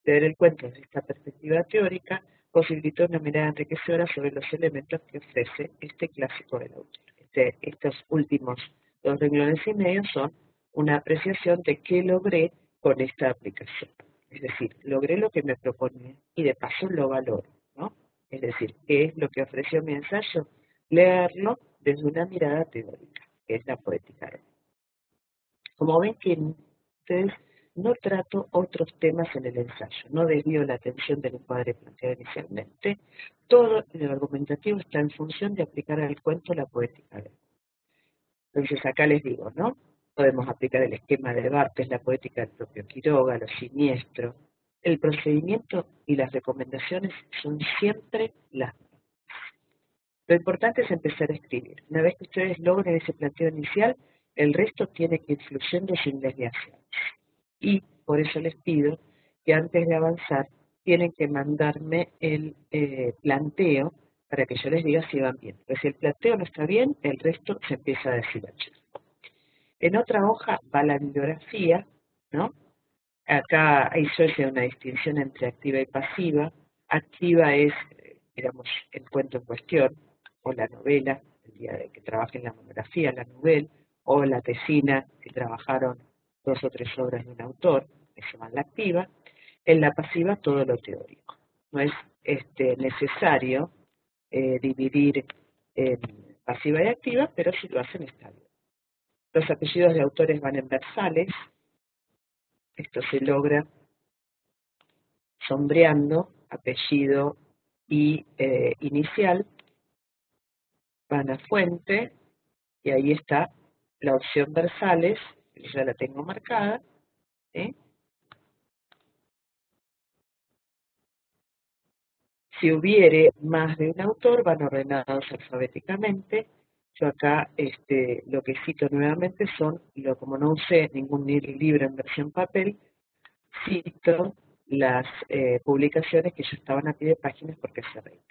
Leer el cuento desde esta perspectiva teórica posibilitó una mirada enriquecedora sobre los elementos que ofrece este clásico del autor. Este, estos últimos dos renglones y medio son una apreciación de qué logré con esta aplicación. Es decir, logré lo que me proponía y de paso lo valoro, ¿no? Es decir, ¿qué es lo que ofreció mi ensayo? Leerlo desde una mirada teórica, que es la poética. Como ven que ustedes no trato otros temas en el ensayo, no desvío la atención del encuadre planteado inicialmente, todo el argumentativo está en función de aplicar al cuento la poética. Entonces acá les digo, ¿no? Podemos aplicar el esquema de Bartes, la poética del propio Quiroga, lo siniestro. El procedimiento y las recomendaciones son siempre las mismas. Lo importante es empezar a escribir. Una vez que ustedes logren ese planteo inicial, el resto tiene que ir fluyendo sin desviaciones. Y por eso les pido que antes de avanzar tienen que mandarme el eh, planteo para que yo les diga si van bien. Si el planteo no está bien, el resto se empieza a deshilachar. En otra hoja va la bibliografía, ¿no? Acá hizo una distinción entre activa y pasiva. Activa es, digamos, el cuento en cuestión, o la novela, el día de que trabaje en la monografía, la novela, o la tesina que trabajaron dos o tres obras de un autor, que se llama la activa, en la pasiva todo lo teórico. No es este, necesario eh, dividir en pasiva y activa, pero si lo hacen está bien. Los apellidos de autores van en versales, esto se logra sombreando apellido y eh, inicial, van a fuente, y ahí está la opción versales, ya la tengo marcada, Si hubiere más de un autor, van ordenados alfabéticamente. Yo acá este, lo que cito nuevamente son, lo, como no usé ningún libro en versión papel, cito las eh, publicaciones que ya estaban a pie de páginas porque se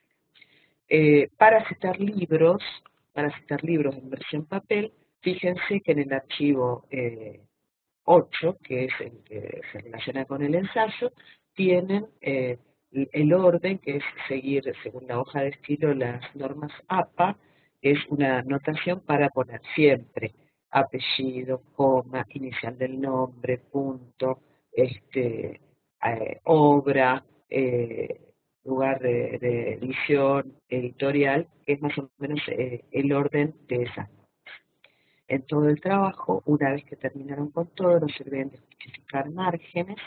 eh, para citar libros, para citar libros en versión papel, Fíjense que en el archivo 8, eh, que es el que se relaciona con el ensayo, tienen eh, el orden, que es seguir según la hoja de estilo las normas APA, es una notación para poner siempre apellido, coma, inicial del nombre, punto, este, eh, obra, lugar de, edición, editorial, es más o menos el orden de esas en todo el trabajo, una vez que terminaron con todo, nos sirven de justificar márgenes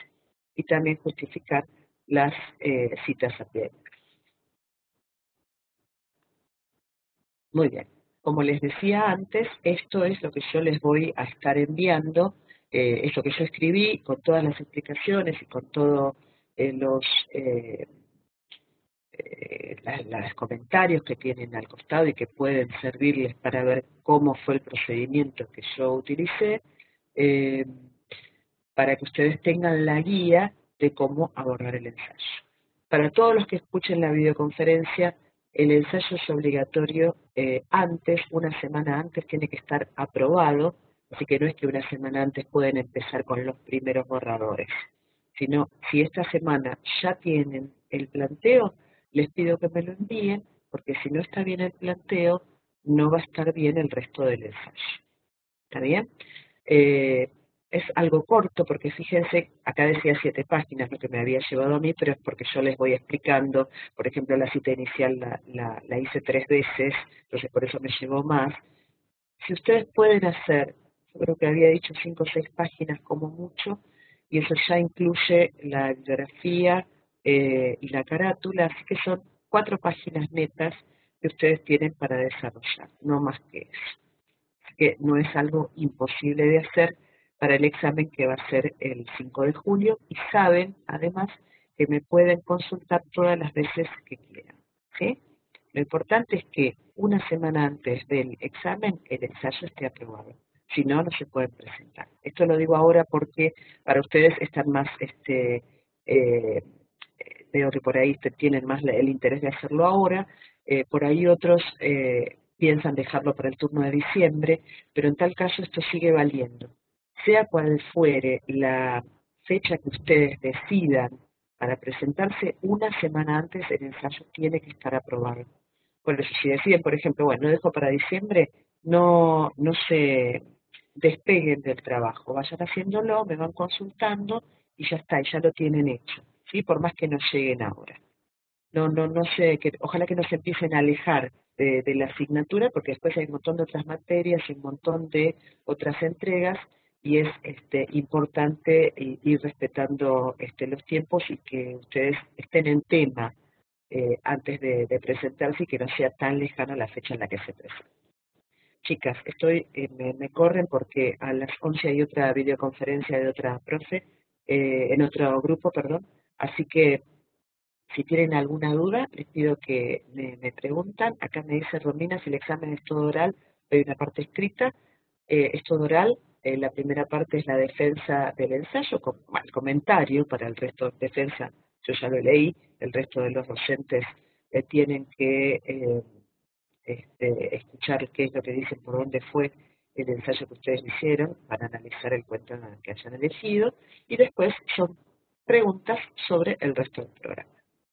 y también justificar las eh, citas académicas. Muy bien, como les decía antes, esto es lo que yo les voy a estar enviando, eh, esto que yo escribí con todas las explicaciones y con todos eh, los eh, los comentarios que tienen al costado y que pueden servirles para ver cómo fue el procedimiento que yo utilicé, eh, para que ustedes tengan la guía de cómo abordar el ensayo. Para todos los que escuchen la videoconferencia, el ensayo es obligatorio eh, antes, una semana antes tiene que estar aprobado, así que no es que una semana antes pueden empezar con los primeros borradores, sino si esta semana ya tienen el planteo, les pido que me lo envíen, porque si no está bien el planteo, no va a estar bien el resto del ensayo. ¿Está bien? Eh, es algo corto porque fíjense, acá decía siete páginas lo que me había llevado a mí, pero es porque yo les voy explicando, por ejemplo, la cita inicial la, la hice tres veces, entonces por eso me llevó más. Si ustedes pueden hacer yo creo que había dicho cinco o seis páginas como mucho, y eso ya incluye la bibliografía eh, y la carátula, así que son cuatro páginas netas que ustedes tienen para desarrollar, no más que eso. Así que no es algo imposible de hacer para el examen que va a ser el 5 de julio y saben, además, que me pueden consultar todas las veces que quieran. ¿sí? Lo importante es que una semana antes del examen el ensayo esté aprobado. Si no, no se pueden presentar. Esto lo digo ahora porque para ustedes están más, este, eh, veo que por ahí tienen más el interés de hacerlo ahora, eh, por ahí otros eh, piensan dejarlo para el turno de diciembre, pero en tal caso esto sigue valiendo. Sea cual fuere la fecha que ustedes decidan para presentarse, una semana antes el ensayo tiene que estar aprobado. Por eso, si deciden, por ejemplo, bueno, dejo para diciembre, no, no se despeguen del trabajo, vayan haciéndolo, me van consultando y ya está, ya lo tienen hecho, ¿sí? Por más que no lleguen ahora. No, no, no sé, que, ojalá que no se empiecen a alejar de, de la asignatura, porque después hay un montón de otras materias un montón de otras entregas, y es este, importante ir respetando este, los tiempos y que ustedes estén en tema eh, antes de, presentarse y que no sea tan lejana la fecha en la que se presenta. Chicas, estoy, eh, me, corren porque a las 11 hay otra videoconferencia de otra profe, eh, en otro grupo, perdón, así que si tienen alguna duda, les pido que me, me preguntan. Acá me dice Romina si el examen es todo oral, hay una parte escrita, es todo oral, eh, la primera parte es la defensa del ensayo, el comentario para el resto de defensa, yo ya lo leí, el resto de los docentes eh, tienen que eh, este, escuchar qué es lo que dicen, por dónde fue el ensayo que ustedes hicieron, para analizar el cuento que hayan elegido, y después son preguntas sobre el resto del programa.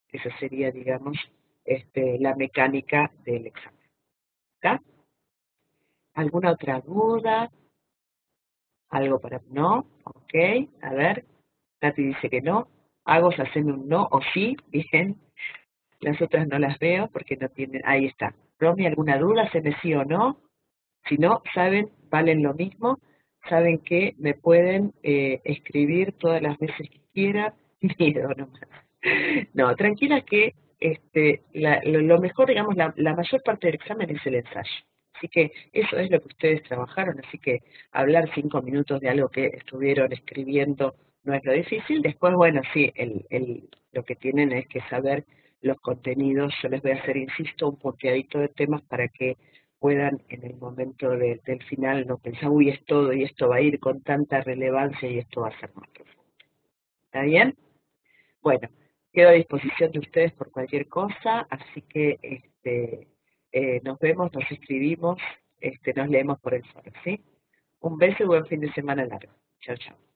Esa sería, digamos, este, la mecánica del examen. ¿Está? ¿Alguna otra duda? algo para no, ok, a ver, Tati dice que no, Agos hacen un no o sí, bien, las otras no las veo porque no tienen, ahí está. Romy, ¿alguna duda? ¿Se me sí o no? Si no, saben, valen lo mismo, saben que me pueden eh, escribir todas las veces que quieran, miedo nomás. No, tranquila que este, la, lo, mejor, digamos, la, la mayor parte del examen es el ensayo. Así que eso es lo que ustedes trabajaron, así que hablar cinco minutos de algo que estuvieron escribiendo no es lo difícil. Después, bueno, sí, el, el, lo que tienen es que saber los contenidos. Yo les voy a hacer, insisto, un punteadito de temas para que puedan en el momento del final no pensar, uy, es todo y esto va a ir con tanta relevancia y esto va a ser más profundo. ¿Está bien? Bueno, quedo a disposición de ustedes por cualquier cosa, así que este, eh, nos vemos, nos escribimos, este, nos leemos por el foro, ¿sí? Un beso y buen fin de semana largo. Chao, chao.